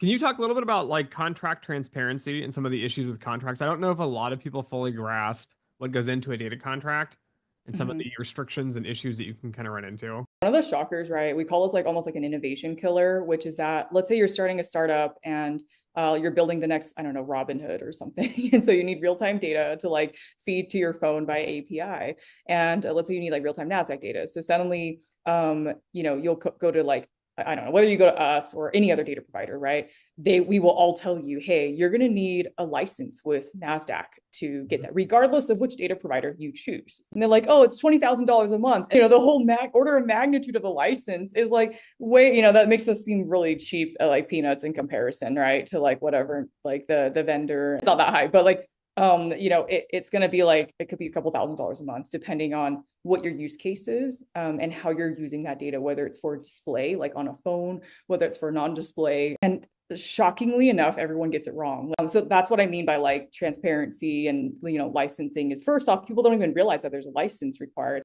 Can you talk a little bit about like contract transparency and some of the issues with contracts? I don't know if a lot of people fully grasp what goes into a data contract and some of Mhm. the restrictions and issues that you can kind of run into. One of the shockers, right? We call this like almost like an innovation killer, which is that let's say you're starting a startup and uh, you're building the next, I don't know, Robinhood or something. And so you need real-time data to like feed to your phone by API. And uh, let's say you need like real-time NASDAQ data. So suddenly, um, you know, you'll co- go to like, I don't know, whether you go to us or any other data provider, right? They, we will all tell you, hey, you're going to need a license with NASDAQ to get that, regardless of which data provider you choose. And they're like, oh, it's $20,000 a month. You know, the whole mag- order of magnitude of the license is like way, you know, that makes us seem really cheap, uh, like peanuts in comparison, right? To like whatever, like the, the vendor, it's not that high, but like, um, you know, it, it's going to be like, it could be a couple thousand dollars a month, depending on what your use case is, um, and how you're using that data, whether it's for display, like on a phone, whether it's for non-display. And shockingly enough, everyone gets it wrong. Um, so that's what I mean by like transparency and, you know, licensing is first off, people don't even realize that there's a license required.